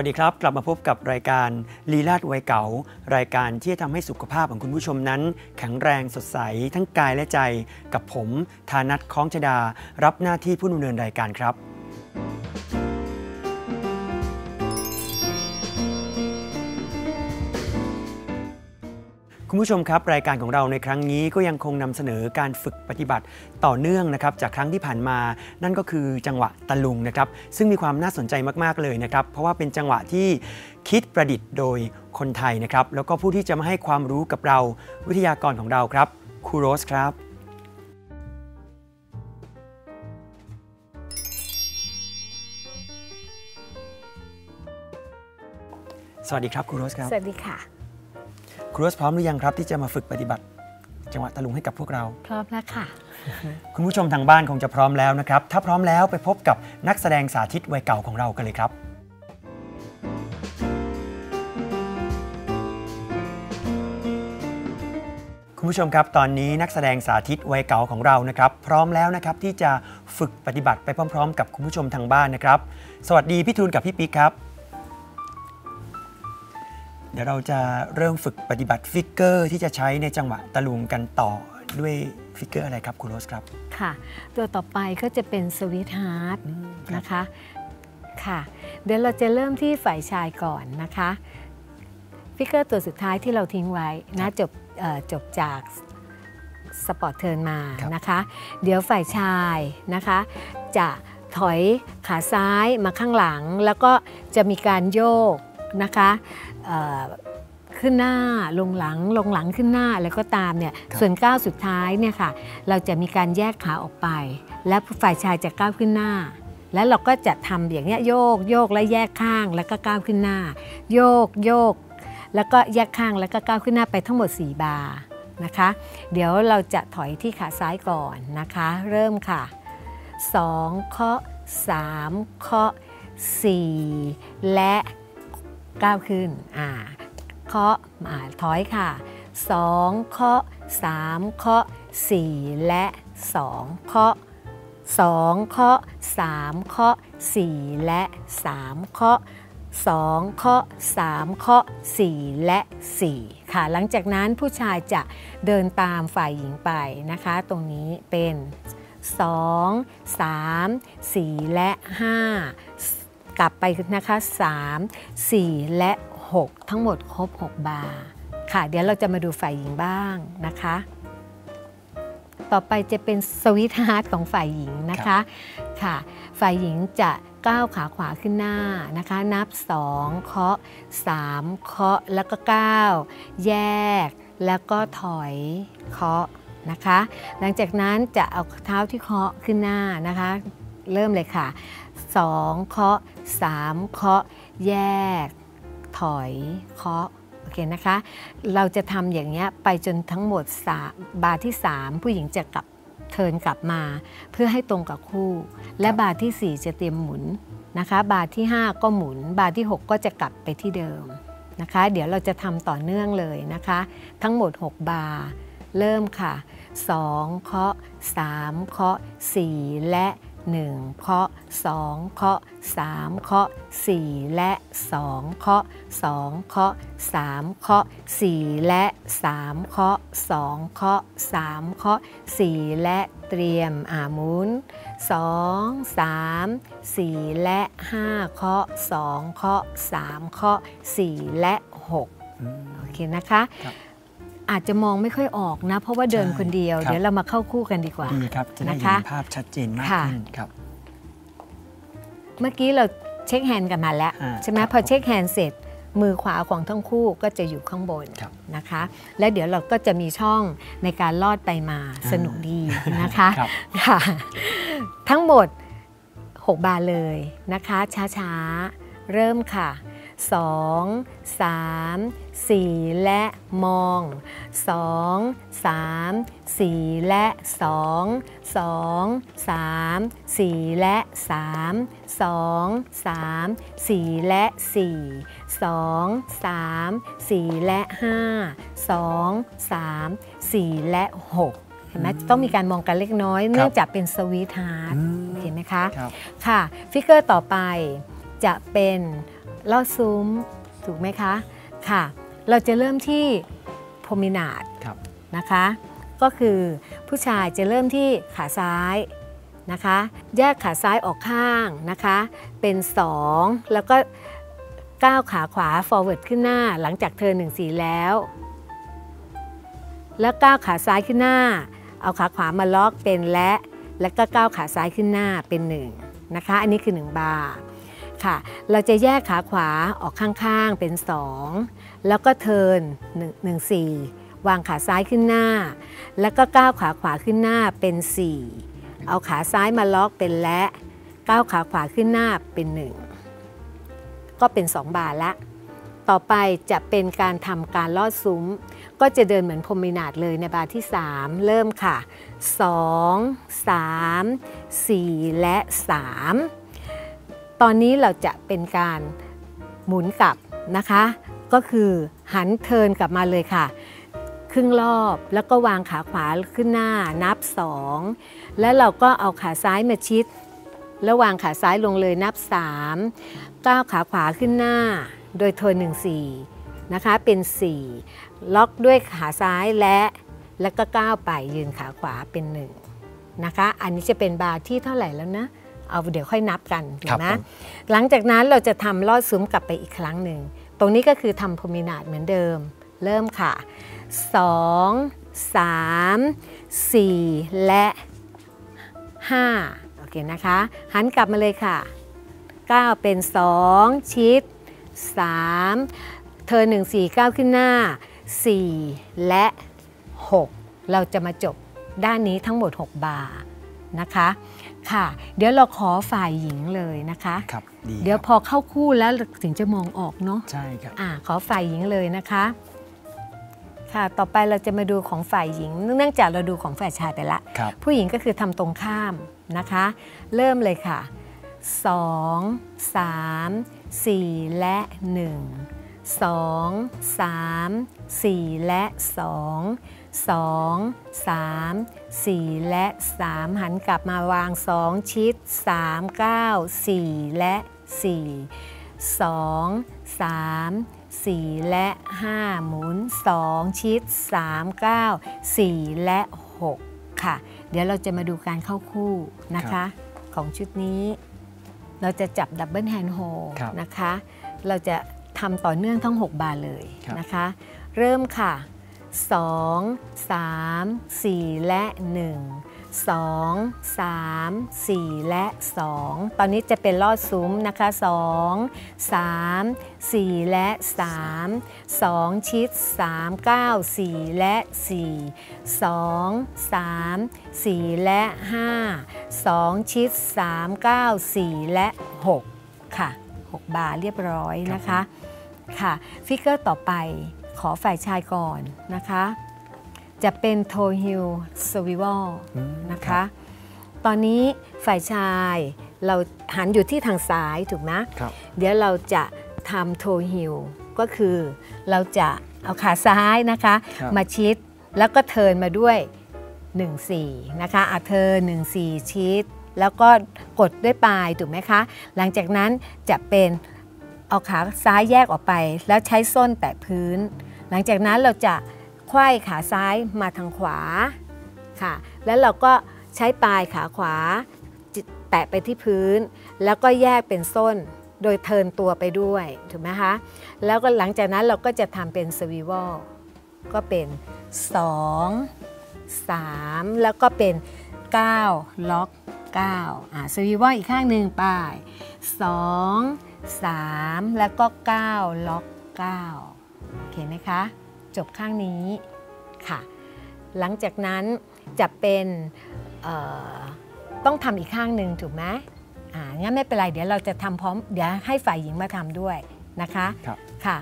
วัสดีครับ กลับมาพบกับรายการลีลาดวัยเก่า รายการที่จะทำให้สุขภาพของคุณผู้ชมนั้น แข็งแรงสดใสทั้งกายและใจ กับผม ธานัทคล้องชดา รับหน้าที่ผู้ดำเนินรายการครับ คุณผู้ชมครับ รายการของเราในครั้งนี้ก็ยังคงนำเสนอการฝึกปฏิบัติต่อเนื่องนะครับจากครั้งที่ผ่านมา นั่นก็คือจังหวะตะลุงนะครับ ซึ่งมีความน่าสนใจมากๆเลยนะครับ เพราะว่าเป็นจังหวะที่คิดประดิษฐ์โดยคนไทยนะครับ แล้วก็ผู้ที่จะมาให้ความรู้กับเราวิทยากรของเราครับครูโรสครับสวัสดีครับครูโรสครับ สวัสดีค่ะ รูโรสพร้อมหรือยังครับ ที่จะมาฝึกปฏิบัติ จังหวะตะลุงให้กับพวกเรา พร้อมแล้วค่ะ คุณผู้ชมทางบ้านคงจะพร้อมแล้วนะครับ ถ้าพร้อมแล้วไปพบกับนักแสดงสาธิตวัยเก่าของเรากันเลยครับคุณผู้ชมครับตอนนี้นักแสดงสาธิตวัยเก่าของเรานะครับ พร้อมแล้วนะครับที่จะฝึกปฏิบัติไปพร้อม ๆ กับคุณผู้ชมทางบ้านนะครับ สวัสดีพี่ทูลกับพี่ปิ๊กครับ เดี๋ยวเราจะเริ่มฝึกปฏิบัติ figure ที่จะใช้ในจังหวะตะลุงกันต่อด้วย figure อะไรครับคุณโรสครับ ค่ะ ตัวต่อไปก็จะเป็น sweetheart อืมครับนะคะค่ะเดี๋ยวเราจะเริ่มที่ฝ่ายชายก่อนนะคะ figure ตัวสุดท้ายที่เราทิ้งไว้นะจบเอ่อจบจาก spot turn มาครับนะคะ เดี๋ยวฝ่ายชายนะคะ จะถอยขาซ้ายมาข้างหลัง แล้วก็จะมีการโยกนะคะเอ่อ ขึ้นหน้าลงหลังลงหลังขึ้นหน้าแล้วก็ตามเนี่ยครับส่วนก้าวสุดท้ายเนี่ยค่ะเราจะมีการแยกขาออกไป และฝ่ายชายจะก้าวขึ้นหน้า แล้วเราก็จะทำอย่างเงี้ยโยกโยกและแยกข้างแล้วก็ก้าวขึ้นหน้า โยกโยก แล้วก็แยกข้างแล้วก็ก้าวขึ้นหน้าไปทั้งหมด 4 บาร์นะคะ เดี๋ยวเราจะถอยที่ขาซ้ายก่อนนะคะ เริ่มค่ะ 2 เคาะ3เคาะ4และ ก้าวขึ้นอ่าเคาะมาถอยค่ะ 2 เคาะ 3 เคาะ 4 และ 2 เคาะ 2 เคาะ 3 เคาะ 4 และ 3 เคาะ2เคาะ3เคาะ4และ 4 ค่ะ หลังจากนั้นผู้ชายจะเดินตามฝ่ายหญิงไปนะคะ ตรงนี้เป็น 2 3 4 และ 5 กลับไปนะคะ 3 4 และ 6 ทั้งหมดครบ 6 บาร์ค่ะ เดี๋ยวเราจะมาดูฝ่ายหญิงบ้างนะคะ ต่อไปจะเป็น sweetheart ของฝ่ายหญิงนะคะค่ะ ฝ่ายหญิงจะก้าวขาขวาขึ้นหน้านะคะ นับ 2 เคาะ 3 เคาะแล้วก็ก้าวแยกแล้วก็ถอยเคาะนะคะ หลังจากนั้นจะเอาเท้าที่เคาะขึ้นหน้านะคะ เริ่มเลยค่ะ 2 เคาะ 3 เคาะแยก ถอยเคาะโอเคนะคะ เราจะทำอย่างเงี้ยไปจนทั้งหมดสามบาร์ที่ 3 ผู้หญิงจะกลับ turn กลับมา เพื่อให้ตรงกับคู่ และบาร์ที่ 4 จะเตรียมหมุนนะคะ บาร์ที่ 5 ก็หมุน บาร์ที่ 6 ก็จะกลับไปที่เดิมนะคะ เดี๋ยวเราจะทำต่อเนื่องเลยนะคะ ทั้งหมด 6 บาร์เริ่มค่ะ 2 เคาะ 3 เคาะ 4 และ 1เคาะ2เคาะ3เคาะ4และ2เคาะ2เคาะ3เคาะ4และ3เคาะ2เคาะ3เคาะ4และเตรียมอ่าหมุน 2 3 4 และ 5 เคาะ 2 เคาะ 3 เคาะ 4 และ6อืมโอเคนะคะครับ อาจจะมองไม่ค่อยออกนะ เพราะว่าเดินใช่คนเดียวครับเดี๋ยวเรามาเข้าคู่กันดีกว่าดีครับจะได้นะเห็คะนภาพชัดเจนมากค่ะขึ้นครับเมื่อกี้เรา shake hand กันมาแล้วอ่าใช่ไหมครับพอ shake hand เสร็จมือขวาของทั้งคู่ก็จะอยู่ข้างบนครับนะคะ แล้วเดี๋ยวเราก็จะมีช่องในการลอดไปมาสนุกดีนะคะครับค่ะทั้งหมด 6 บาร์เลยนะคะ ช้าๆ เริ่มค่ะ 2 3 4 และมอง 2 3 4 และ 2 2 3 4 และ 3 2 3 4 และ 4 2 3 4 และ 5 2 3 4 และ 6เห็นไหมต้องมีการมองกันเล็กน้อย เนื่องจากเป็น sweetheart อืมเห็นไหมคะครับค่ะ figure ต่อไปจะเป็น ลอดซุ้มถูกไหมคะค่ะ เราจะเริ่มที่ promenade ครับนะคะ ก็คือผู้ชายจะเริ่มที่ขาซ้ายนะคะ แยกขาซ้ายออกข้างนะคะ เป็น 2 แล้วก็ก้าวขาขวา forward ขึ้นหน้า หลังจากเธอ1 4แล้ว แล้วก้าวขาซ้ายขึ้นหน้า เอาขาขวามาล็อกเป็นและ แล้วก็ก้าวขาซ้ายขึ้นหน้าเป็น1นะคะ อันนี้คือ1บาร์ ค่ะ เราจะแยกขาขวาออกข้างๆเป็น 2 แล้วก็เทิร์น1 1 4 วางขาซ้ายขึ้นหน้า แล้วก็ก้าวขาขวาขึ้นหน้าเป็น 4 เอาขาซ้ายมาล็อกเป็นและ ก้าวขาขวาขึ้นหน้าเป็น 1 ก็เป็น 2 บาร์ละ ต่อไปจะเป็นการทำการลอดซุ้ม ก็จะเดินเหมือนพรมินาดเลยในบาที่ 3 เริ่มค่ะ 2 3 4 และ 3 ตอนนี้เราจะเป็นการหมุนกลับนะคะ ก็คือหันเทินกลับมาเลยค่ะ ครึ่งรอบแล้วก็วางขาขวาขึ้นหน้านับ 2 แล้วเราก็เอาขาซ้ายมาชิด แล้ววางขาซ้ายลงเลยนับ 3 ก้าวขาขวาขึ้นหน้า โดยเทิน1 4นะคะเป็น 4 ล็อกด้วยขาซ้ายและแล้วก็ก้าวไปยืนขาขวาเป็น 1 นะคะ อันนี้จะเป็นบาร์ที่เท่าไหร่แล้วนะ เอาเดี๋ยวค่อยนับกันถูครักบไหมผมหลังจากนั้นเราจะทำลอดซุ้มกลับไปอีกครั้งหนึ่ง ตรงนี้ก็คือทำพรหมินาดเหมือนเดิม เริ่มค่ะ 2 3 4 และ 5 โอเคนะคะ หันกลับมาเลยค่ะ 9 เป็น 2 ชิด 3 เธอ 1 4 9 ขึ้นหน้า 4 และ 6 เราจะมาจบด้านนี้ทั้งหมด 6 บาร์นะคะ ค่ะ เดี๋ยวเราขอฝ่ายหญิงเลยนะคะครับดีเดี๋ยวครับพอเข้าคู่แล้วถึงจะมองออกเนาะใช่ครับอ่าขอฝ่ายหญิงเลยนะคะ ค่ะต่อไปเราจะมาดูของฝ่ายหญิง เนื่องจากเราดูของฝ่ายชายไปละครับผู้หญิงก็คือทำตรงข้ามนะคะ เริ่มเลยค่ะ 2 3 4 และ 1 2 3 4 และ 2 2 3 4 และ 3 หันกลับมาวาง 2 ชิด 3 9 4 และ 4 2 3 4 และ 5 หมุน 2 ชิด 3 9 4 และ 6 ค่ะ เดี๋ยวเราจะมาดูการเข้าคู่นะคะ ของชุดนี้ เราจะจับ double hand hold ครับนะคะ เราจะทำต่อเนื่องทั้ง 6 บาร์เลยครับนะคะ เริ่มค่ะ 2 3 4 และ 1 2 3 4 และ 2 ตอนนี้จะเป็นลอดซุ้มนะคะ 2 3 4 และ 3 2 ชิด 3 9 4 และ 4 2 3 4 และ 5 2 ชิด 3 9 4 และ 6 ค่ะ 6 บาร์เรียบร้อยนะคะ ค่ะ figure ต่อไป ขอฝ่ายชายก่อนนะคะ จะเป็น toe heel swivel อืมนะคะครับตอนนี้ฝ่ายชายเราหันอยู่ที่ทางซ้ายถูกไหมครับเดี๋ยวเราจะทำ toe heel ก็คือเราจะเอาขาซ้ายนะคะครับมาชิดแล้วก็ turn มาด้วย 1 4 นะคะอะเทิร์น1 4 ชิด แล้วก็กดด้วยปลายถูกไหมคะ หลังจากนั้นจะเป็นเอาขาซ้ายแยกออกไป แล้วใช้ส้นแตะพื้น หลังจากนั้นเราจะไขว้ขาซ้ายมาทางขวาค่ะ แล้วเราก็ใช้ปลายขาขวาแตะไปที่พื้น แล้วก็แยกเป็นส้นโดยเทินตัวไปด้วยถูกไหมคะ แล้วก็หลังจากนั้นเราก็จะทำเป็นสวีวอลก็เป็น 2 3 แล้วก็เป็น 9 ล็อก 9อ่าสวีวอลอีกข้างหนึ่งไป2 3 แล้วก็ 9 ล็อก 9 โอเคไหมคะ จบข้างนี้ค่ะ หลังจากนั้นจะเป็นเอ่อต้องทำอีกข้างหนึ่งถูกไหมอ่างั้นไม่เป็นไร เดี๋ยวเราจะทำพร้อม เดี๋ยวให้ฝ่ายหญิงมาทำด้วยนะคะครับค่ะ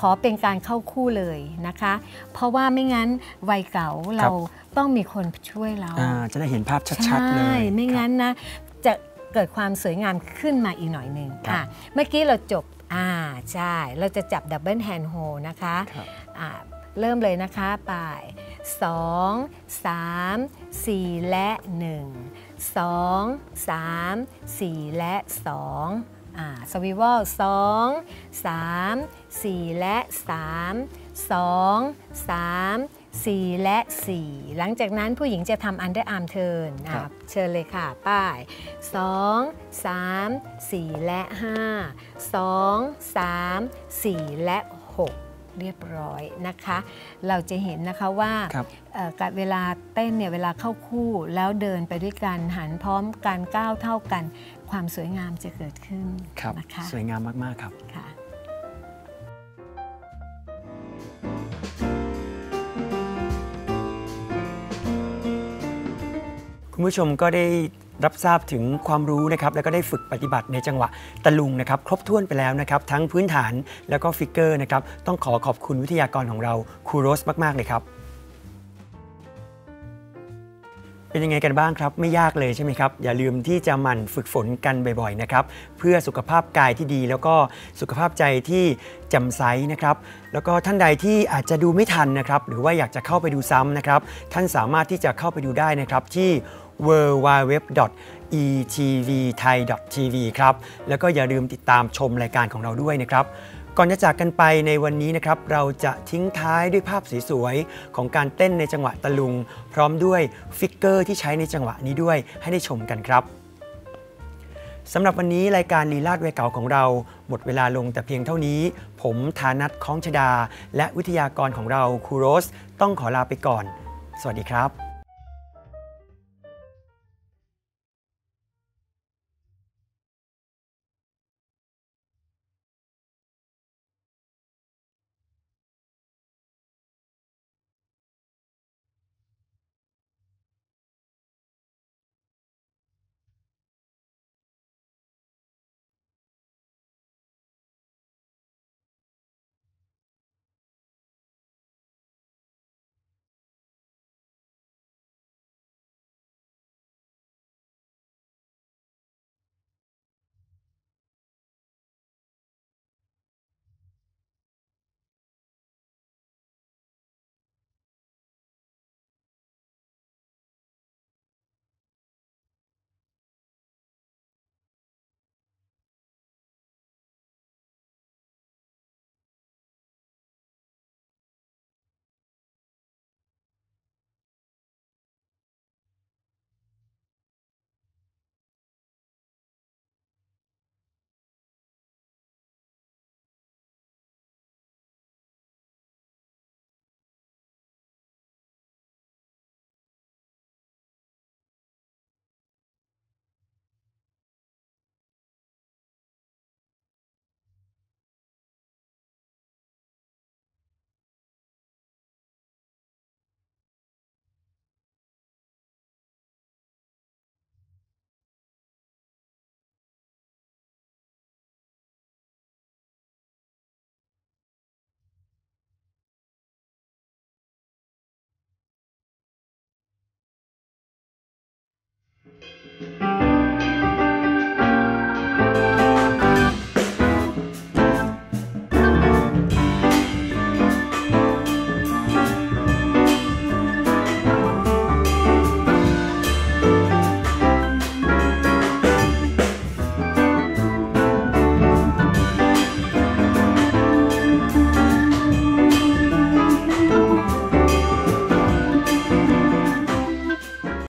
ขอเป็นการเข้าคู่เลยนะคะ เพราะว่าไม่งั้นวัยเก๋าเราต้องมีคนช่วยเราอ่าจะได้เห็นภาพชัดๆเลยใช่ไหมครับงั้นนะจะเกิดความสวยงามขึ้นมาอีกหน่อยหนึ่งครับอะ เมื่อกี้เราจบ อ่าใช่ เราจะจับ double hand hold นะคะครับ อ่าเริ่มเลยนะคะไป2 3 4และ1 2 3 4และ2อ่า swivel 2 3 4และ3 2 3 4 และ 4 หลังจากนั้นผู้หญิงจะทำ underarm turn ครับเชิญเลยค่ะ ป้าย 2 3 4 และ 5 2 3 4 และ 6 เรียบร้อยนะคะ เราจะเห็นนะคะว่าครับเอ่อการเวลาเต้นเนี่ยเวลาเข้าคู่แล้วเดินไปด้วยกันหันพร้อมกันก้าวเท่ากัน ความสวยงามจะเกิดขึ้นครับนะคะสวยงามมาก ๆ ครับค่ะ คุณผู้ชมก็ได้รับทราบถึงความรู้นะครับแล้วก็ได้ฝึกปฏิบัติในจังหวะตะลุงนะครับ ครบถ้วนไปแล้วนะครับ ทั้งพื้นฐานแล้วก็ figure นะครับต้องขอขอบคุณวิทยากรของเราครูโรสมาก ๆ เลยครับ เป็นยังไงกันบ้างครับ ไม่ยากเลยใช่ไหมครับ อย่าลืมที่จะหมั่นฝึกฝนกันบ่อยๆนะครับ เพื่อสุขภาพกายที่ดี แล้วก็สุขภาพใจที่จ่มใสนะครับ แล้วก็ท่านใดที่อาจจะดูไม่ทันนะครับ หรือว่าอยากจะเข้าไปดูซ้ำนะครับ ท่านสามารถที่จะเข้าไปดูได้นะครับที่ w w w e t v t h a i t v ครับแล้วก็อย่าลืมติดตามชมรายการของเราด้วยนะครับ ก่อนจะจากกันไปในวันนี้นะครับ เราจะทิ้งท้ายด้วยภาพสวยๆของการเต้นในจังหวะตะลุง พร้อมด้วย figure ที่ใช้ในจังหวะนี้ด้วยให้ได้ชมกันครับสำหรับวันนี้รายการลีลาศวัยเก๋าของเรา หมดเวลาลงแต่เพียงเท่านี้ ผมธานัทค้องชดา และวิทยากรของเราครูโรส ต้องขอลาไปก่อน สวัสดีครับ